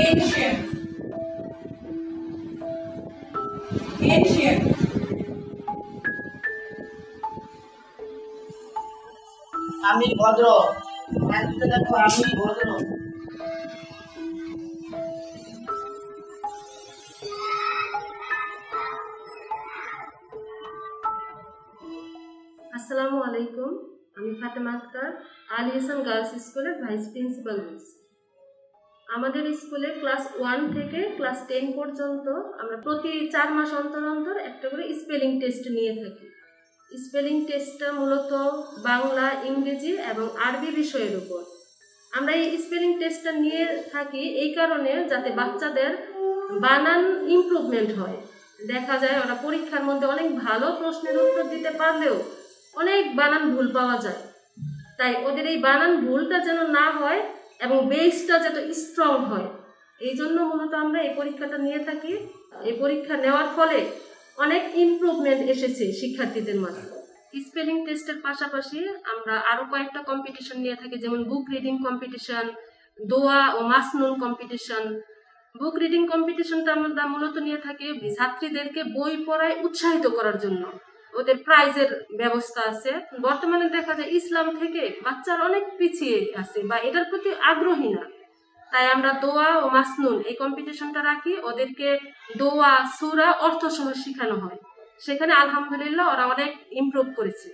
Ancient. Ancient. আমি ভদ্র হ্যাঁ, দেখো আমি ভদ্র আসসালামু আলাইকুম আমি ফাতেমা আক্তার, আলী হাসান গার্লস স্কুলের ভাইস প্রিন্সিপাল বলছি আমাদের স্কুলে ক্লাস ওয়ান থেকে ক্লাস টেন পর্যন্ত আমরা প্রতি চার মাস অন্তর অন্তর একটা করে স্পেলিং টেস্ট নিয়ে থাকি। স্পেলিং টেস্টটা মূলত বাংলা, ইংরেজি এবং আরবি বিষয়ের উপর। আমরা এই স্পেলিং টেস্টটা নিয়ে থাকি এই কারণে যাতে বাচ্চাদের বানান ইমপ্রুভমেন্ট হয়। দেখা যায় ওরা পরীক্ষার মধ্যে অনেক ভালো প্রশ্নের উত্তর দিতে পারলেও অনেক বানান ভুল পাওয়া যায়। তাই ওদের এই বানান ভুলটা যেন না হয় এবং বেসটা যত স্ট্রং হয়। এই জন্য মূলত আমরা এই পরীক্ষাটা নিয়ে থাকি। এই পরীক্ষা নেওয়ার ফলে অনেক ইমপ্রুভমেন্ট এসেছে শিক্ষার্থীদের মাঝে। স্পেলিং টেস্টের পাশাপাশি আমরা আরও কয়েকটা কম্পিটিশন নিয়ে থাকি, যেমন বুক রিডিং কম্পিটিশন দোয়া ও মাসনুন কম্পিটিশন বুক রিডিং কম্পিটিশনটা আমরা মূলত নিয়ে থাকি ছাত্রীদেরকে বই পড়ায় উৎসাহিত করার জন্য। ওদের প্রাইজের ব্যবস্থা আছে। বর্তমানে দেখা যায় ইসলাম থেকে বাচ্চারা অনেক পিছিয়ে আছে বা এটার প্রতি আগ্রহী না। তাই আমরা দোয়া ও মাসনুন এই কম্পিটিশনটা রাখি, ওদেরকে দোয়া, সুরা, অর্থ সহ শেখানো হয়। সেখানে আলহামদুলিল্লাহ ওরা অনেক ইমপ্রুভ করেছে।